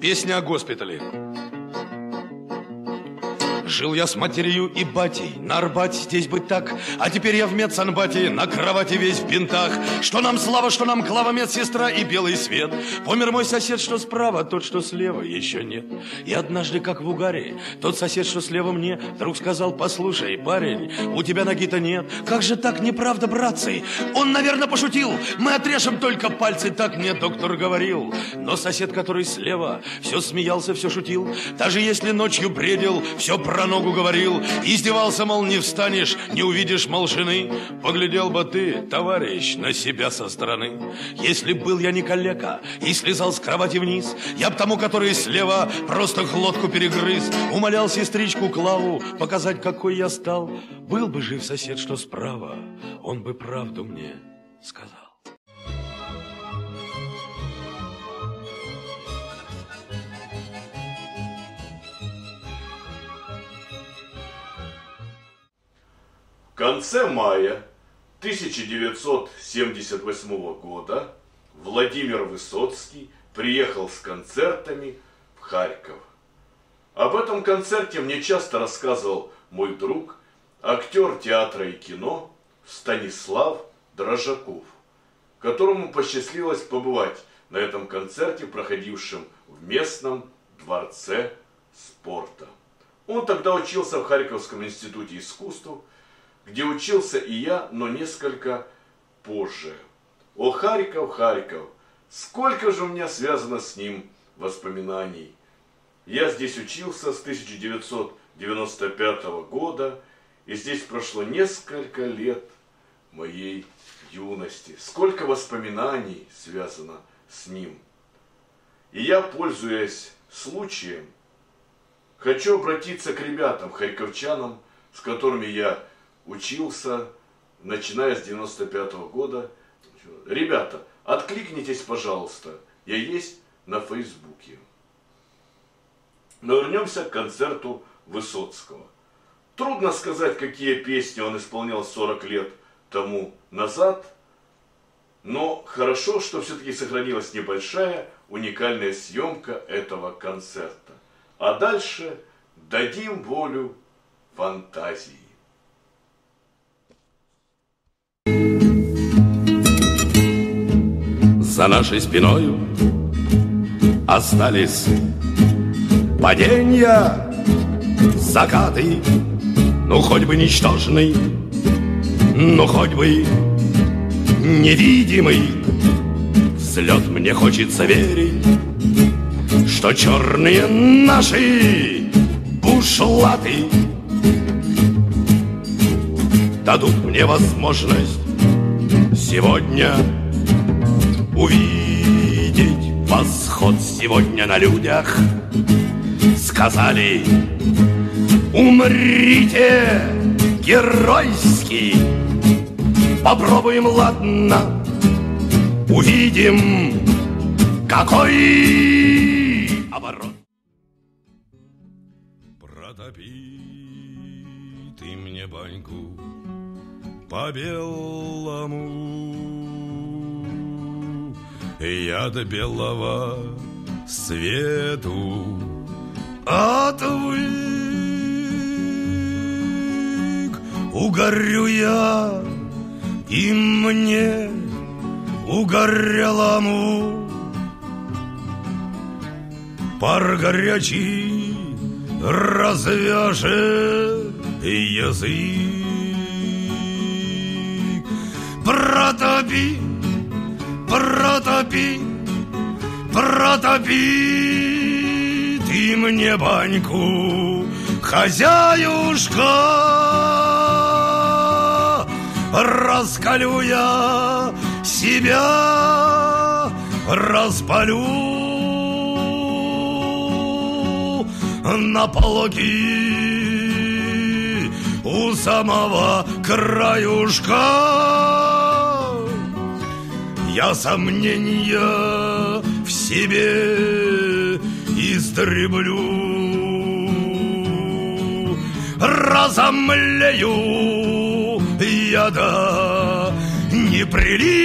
Песня о госпитале. Жил я с матерью и батей, на Арбате здесь быть так, а теперь я в медсанбате, на кровати весь в бинтах. Что нам слава, что нам клава, медсестра и белый свет. Помер мой сосед, что справа, тот, что слева, еще нет. И однажды, как в угаре, тот сосед, что слева мне, вдруг сказал, послушай, парень, у тебя ноги-то нет. Как же так, неправда, братцы? Он, наверное, пошутил, мы отрежем только пальцы, так мне доктор говорил. Но сосед, который слева, все смеялся, все шутил, даже если ночью бредил, все про ногу говорил, издевался, мол, не встанешь, не увидишь, мол, жены. Поглядел бы ты, товарищ, на себя со стороны. Если был я не калека и слезал с кровати вниз, я б тому, который слева, просто глотку перегрыз. Умолял сестричку Клаву показать, какой я стал. Был бы жив сосед, что справа, он бы правду мне сказал. Конце мая 1978 года Владимир Высоцкий приехал с концертами в Харьков. Об этом концерте мне часто рассказывал мой друг, актер театра и кино Станислав Дрожаков, которому посчастливилось побывать на этом концерте, проходившем в местном дворце спорта. Он тогда учился в Харьковском институте искусств – где учился и я, но несколько позже. О, Харьков, Харьков, сколько же у меня связано с ним воспоминаний. Я здесь учился с 1995 года, и здесь прошло несколько лет моей юности. Сколько воспоминаний связано с ним. И я, пользуясь случаем, хочу обратиться к ребятам, харьковчанам, с которыми я учился, начиная с 95 -го года. Ребята, откликнитесь, пожалуйста. Я есть на Фейсбуке. Но вернемся к концерту Высоцкого. Трудно сказать, какие песни он исполнял 40 лет тому назад, но хорошо, что все-таки сохранилась небольшая уникальная съемка этого концерта. А дальше дадим волю фантазии. За нашей спиною. Остались падения, закаты, ну хоть бы ничтожный, ну хоть бы невидимый. Взлет мне хочется верить, что черные наши бушлаты дадут мне возможность сегодня увидеть восход сегодня на людях. Сказали, умрите геройски, попробуем, ладно, увидим, какой оборот. Протопи ты мне баньку по белому я до белого свету отвык. Угорю я, и мне угорелому пар горячий развяжет язык. Протопи протопи, протопи ты мне баньку, хозяюшка. Раскалю я себя, распалю на пологи у самого краюшка я сомнения в себе истреблю. Разомлею я до неприличности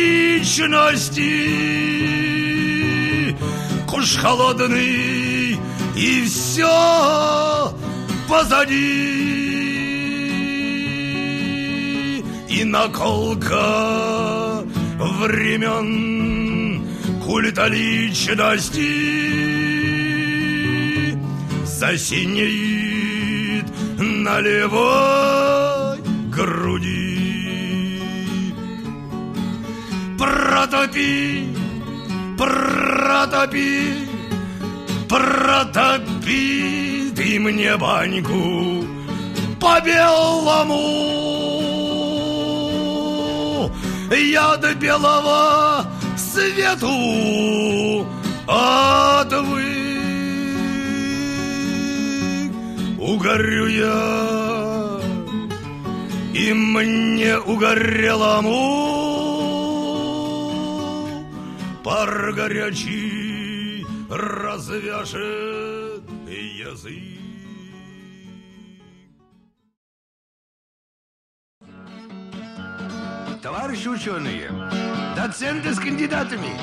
к Душ холодный и все позади И наколка времен культа личности Засинеет на левой груди. Протопи, протопи, протопи ты мне баньку по белому Я до белого свету отвык. Угорю я и мне угорелому Пар горячий развяжет язык Товарищи ученые, доценты с кандидатами,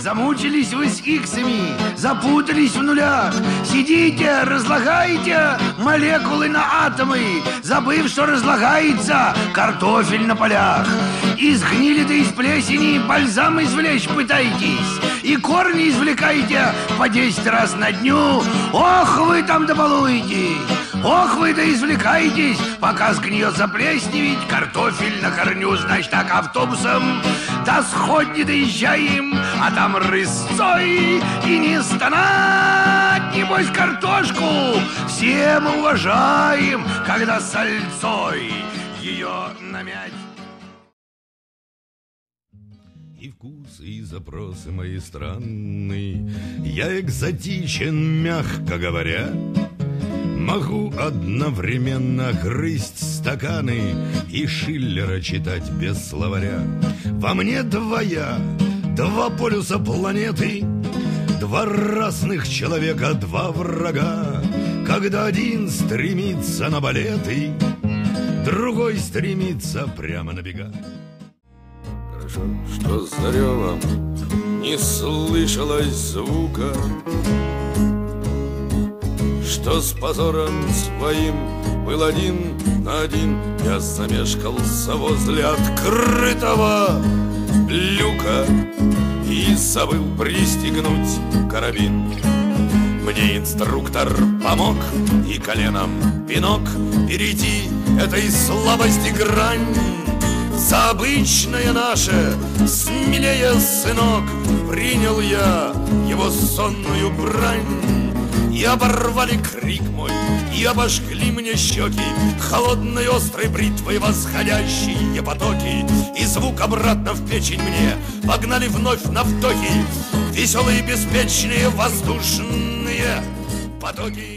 замучились вы с иксами, запутались в нулях, сидите, разлагаете молекулы на атомы, забыв, что разлагается картофель на полях. Из гнили да из плесени бальзам извлечь пытаетесь, и корни извлекаете по 10 раз на дню. Ох, вы там добалуете! Ох, вы да извлекаетесь, пока сгниет заплесневить картофель на корню, значит, так автобусом. До сходни доезжаем, а там рысцой и не стонать, небось, картошку. Все мы уважаем, когда сальцой ее намять. И вкусы, и запросы мои странные. Я экзотичен, мягко говоря Могу одновременно грызть стаканы И Шиллера читать без словаря. Во мне двоя, два полюса планеты Два разных человека, два врага. Когда один стремится на балеты Другой стремится прямо на бега. Хорошо, что за не слышалось звука Что с позором своим был один на один. Я замешкался возле открытого люка И забыл пристегнуть карабин. Мне инструктор помог и коленом пинок Перейти этой слабости грань. За обычное наше Смелее, сынок, принял я его сонную брань И оборвали крик мой, и обожгли мне щеки Холодной острой бритвой восходящие потоки И звук обратно в печень мне Погнали вновь на вдохи Веселые, беспечные, воздушные потоки